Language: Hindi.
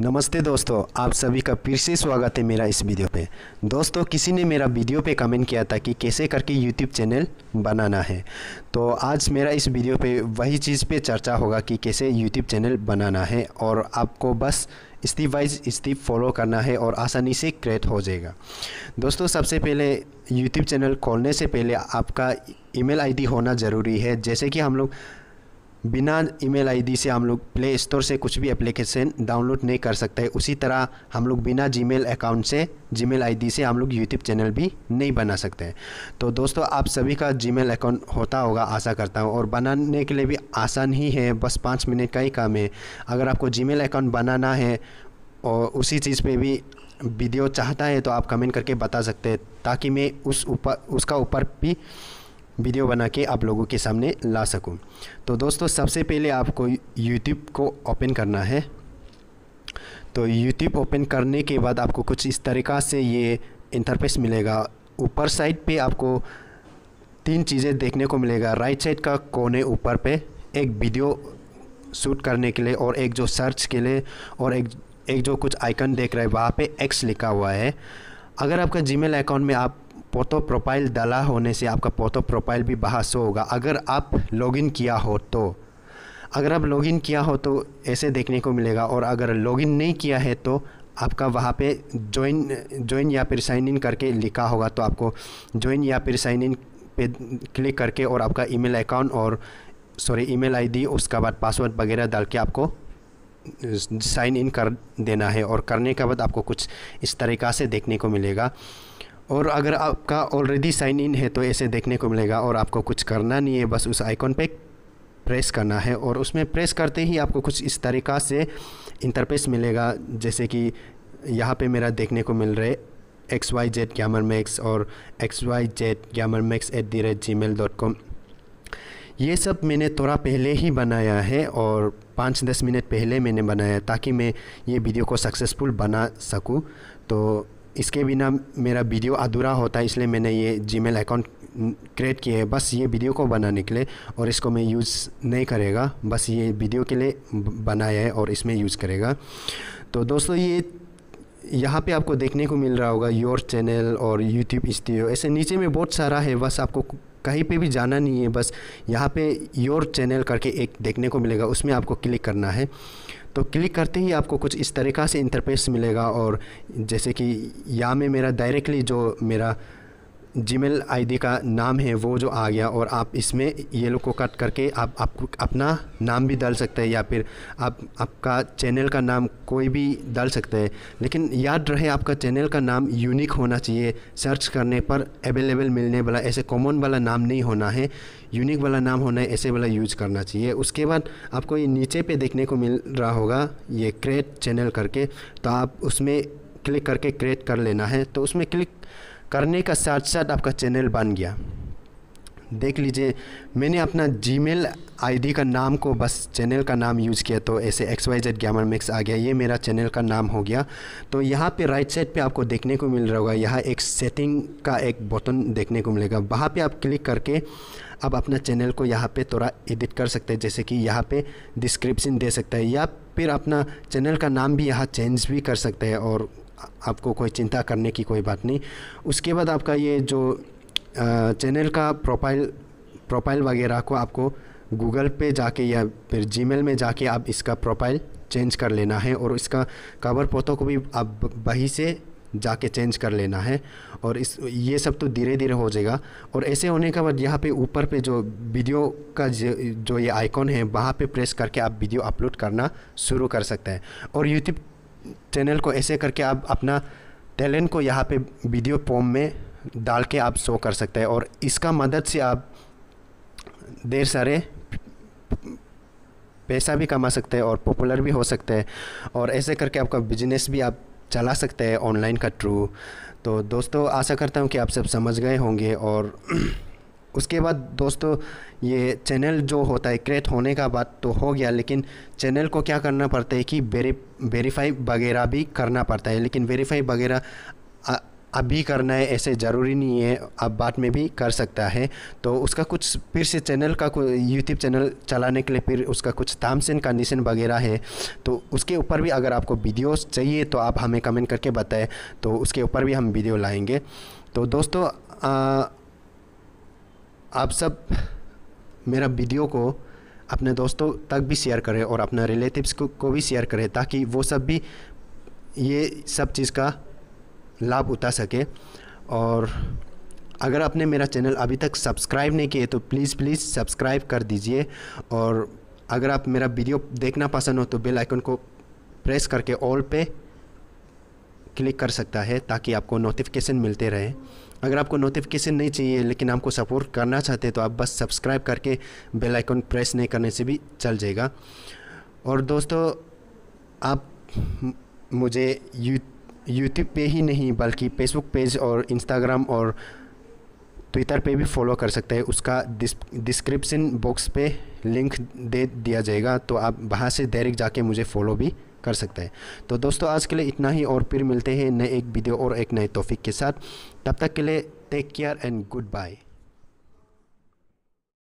नमस्ते दोस्तों, आप सभी का फिर से स्वागत है मेरा इस वीडियो पे। दोस्तों, किसी ने मेरा वीडियो पे कमेंट किया था कि कैसे करके यूट्यूब चैनल बनाना है तो आज मेरा इस वीडियो पे वही चीज़ पे चर्चा होगा कि कैसे यूट्यूब चैनल बनाना है और आपको बस स्टेप वाइज स्टेप फॉलो करना है और आसानी से क्रिएट हो जाएगा। दोस्तों, सबसे पहले यूट्यूब चैनल खोलने से पहले आपका ईमेल आईडी होना ज़रूरी है। जैसे कि हम लोग बिना ईमेल आईडी से हम लोग प्ले स्टोर से कुछ भी एप्लीकेशन डाउनलोड नहीं कर सकते। उसी तरह हम लोग बिना जीमेल अकाउंट से जीमेल आईडी से हम लोग यूट्यूब चैनल भी नहीं बना सकते। तो दोस्तों, आप सभी का जीमेल अकाउंट होता होगा, आशा करता हूँ। और बनाने के लिए भी आसान ही है, बस पाँच मिनट का ही काम है। अगर आपको जी अकाउंट बनाना है और उसी चीज़ पर भी वीडियो चाहता है तो आप कमेंट करके बता सकते हैं, ताकि मैं उस ऊपर उसका ऊपर भी वीडियो बना के आप लोगों के सामने ला सकूँ। तो दोस्तों, सबसे पहले आपको यूट्यूब को ओपन करना है। तो यूट्यूब ओपन करने के बाद आपको कुछ इस तरीक़ा से ये इंटरफेस मिलेगा। ऊपर साइड पे आपको तीन चीज़ें देखने को मिलेगा। राइट साइड का कोने ऊपर पे एक वीडियो शूट करने के लिए और एक जो सर्च के लिए और एक एक जो कुछ आइकन देख रहे हैं, वहाँ पे एक्स लिखा हुआ है। अगर आपका जीमेल अकाउंट में आप फ़ोटो प्रोफ़ाइल डाला होने से आपका पोतो प्रोफ़ाइल भी बाहर शो होगा। अगर आप लॉगिन किया हो तो। अगर आप लॉगिन किया हो तो ऐसे देखने को मिलेगा और अगर लॉगिन नहीं किया है तो आपका वहाँ पे ज्वाइन ज्वाइन या फिर साइन इन करके लिखा होगा तो आपको ज्वाइन या फिर साइन इन पे क्लिक करके और आपका ईमेल अकाउंट और सॉरी ईमेल आईडी उसका बाद पासवर्ड वगैरह डाल के आपको साइन इन कर देना है और करने के बाद आपको कुछ इस तरीक़ा से देखने को मिलेगा। और अगर आपका ऑलरेडी साइन इन है तो ऐसे देखने को मिलेगा और आपको कुछ करना नहीं है, बस उस आइकॉन पे प्रेस करना है और उसमें प्रेस करते ही आपको कुछ इस तरीक़ा से इंटरफेस मिलेगा। जैसे कि यहाँ पे मेरा देखने को मिल रहा है X Y Z gamer max और X Y Z gamer max at the rate Gmail dot com ये सब मैंने थोड़ा पहले ही बनाया है और पाँच दस मिनट पहले मैंने बनाया ताकि मैं ये वीडियो को सक्सेसफुल बना सकूँ। तो इसके बिना मेरा वीडियो अधूरा होता है, इसलिए मैंने ये जीमेल अकाउंट क्रिएट किया है। बस ये वीडियो को बनाने के लिए और इसको मैं यूज़ नहीं करेगा। बस ये वीडियो के लिए बनाया है और इसमें यूज़ करेगा। तो दोस्तों, ये यहाँ पे आपको देखने को मिल रहा होगा योर चैनल और यूट्यूब स्टूडियो ऐसे नीचे में बहुत सारा है, बस आपको कहीं पे भी जाना नहीं है। बस यहाँ पे योर चैनल करके एक देखने को मिलेगा, उसमें आपको क्लिक करना है। तो क्लिक करते ही आपको कुछ इस तरीक़ा से इंटरफेस मिलेगा और जैसे कि या में मेरा डायरेक्टली जो मेरा जीमेल आईडी का नाम है, वो जो आ गया और आप इसमें ये लोग को कट करके आप आप अपना नाम भी डाल सकते हैं या फिर आप, आपका चैनल का नाम कोई भी डाल सकते हैं। लेकिन याद रहे, आपका चैनल का नाम यूनिक होना चाहिए। सर्च करने पर अवेलेबल मिलने वाला, ऐसे कॉमन वाला नाम नहीं होना है। यूनिक वाला नाम होना है, ऐसे वाला यूज़ करना चाहिए। उसके बाद आपको ये नीचे पे देखने को मिल रहा होगा, ये क्रिएट चैनल करके। तो आप उसमें क्लिक करके क्रिएट कर लेना है। तो उसमें क्लिक करने का साथ साथ आपका चैनल बन गया। देख लीजिए, मैंने अपना जीमेल आईडी का नाम को बस चैनल का नाम यूज़ किया तो ऐसे X Y Z gamer mix आ गया, ये मेरा चैनल का नाम हो गया। तो यहाँ पे राइट साइड पे आपको देखने को मिल रहा होगा, यहाँ एक सेटिंग का एक बटन देखने को मिलेगा। वहाँ पे आप क्लिक करके आप अपना चैनल को यहाँ पे थोड़ा एडिट कर सकते हैं, जैसे कि यहाँ पे डिस्क्रिप्शन दे सकते हैं, या फिर अपना चैनल का नाम भी यहाँ चेंज भी कर सकते हैं और आपको कोई चिंता करने की कोई बात नहीं। उसके बाद आपका ये जो चैनल का प्रोफ़ाइल प्रोफ़ाइल वगैरह को आपको गूगल पे जाके या फिर जीमेल में जाके आप इसका प्रोफ़ाइल चेंज कर लेना है और इसका कवर फ़ोटो को भी आप वहीं से जाके चेंज कर लेना है और इस, ये सब तो धीरे धीरे हो जाएगा। और ऐसे होने के बाद यहाँ पे ऊपर पे जो वीडियो का जो ये आइकॉन है, वहाँ पे प्रेस करके आप वीडियो अपलोड करना शुरू कर सकते हैं। और यूट्यूब चैनल को ऐसे करके आप अपना टैलेंट को यहाँ पे वीडियो फॉर्म में डाल के आप शो कर सकते हैं। और इसका मदद से आप देर सारे पैसा भी कमा सकते हैं और पॉपुलर भी हो सकते हैं। और ऐसे करके आपका बिज़नेस भी आप चला सकते हैं ऑनलाइन का थ्रू तो दोस्तों, आशा करता हूँ कि आप सब समझ गए होंगे और उसके बाद दोस्तों ये चैनल जो होता है क्रिएट होने का बात तो हो गया लेकिन चैनल को क्या करना पड़ता है कि वेरी वेरीफाई वगैरह भी करना पड़ता है लेकिन वेरीफाई वगैरह अभी करना है ऐसे ज़रूरी नहीं है अब बाद में भी कर सकता है। तो उसका कुछ फिर से चैनल का यूट्यूब चैनल चलाने के लिए फिर उसका कुछ टर्म्स एंड कंडीशन वगैरह है। तो उसके ऊपर भी अगर आपको वीडियोस चाहिए तो आप हमें कमेंट करके बताएँ तो उसके ऊपर भी हम वीडियो लाएँगे। तो दोस्तों आ, आप सब मेरा वीडियो को अपने दोस्तों तक भी शेयर करें और अपने रिलेटिव्स को, को भी शेयर करें ताकि वो सब भी ये सब चीज़ का लाभ उठा सके। और अगर आपने मेरा चैनल अभी तक सब्सक्राइब नहीं किए तो प्लीज़ प्लीज़ सब्सक्राइब कर दीजिए। और अगर आप मेरा वीडियो देखना पसंद हो तो बेल आइकन को प्रेस करके ऑल पे क्लिक कर सकता है ताकि आपको नोटिफिकेशन मिलते रहे। अगर आपको नोटिफिकेशन नहीं चाहिए, लेकिन आपको सपोर्ट करना चाहते हैं तो आप बस सब्सक्राइब करके बेल आइकन प्रेस नहीं करने से भी चल जाएगा। और दोस्तों, आप मुझे यू यूट्यूब पे ही नहीं, बल्कि फेसबुक पेज और इंस्टाग्राम और ट्विटर पे भी फॉलो कर सकते हैं। उसका डिस्क्रिप्शन बॉक्स पे लिंक दे दिया जाएगा तो आप वहाँ से डायरेक्ट जाके मुझे फॉलो भी कर सकते हैं। तो दोस्तों, आज के लिए इतना ही और फिर मिलते हैं नए एक वीडियो और एक नए टॉपिक के साथ। तब तक के लिए take care and good bye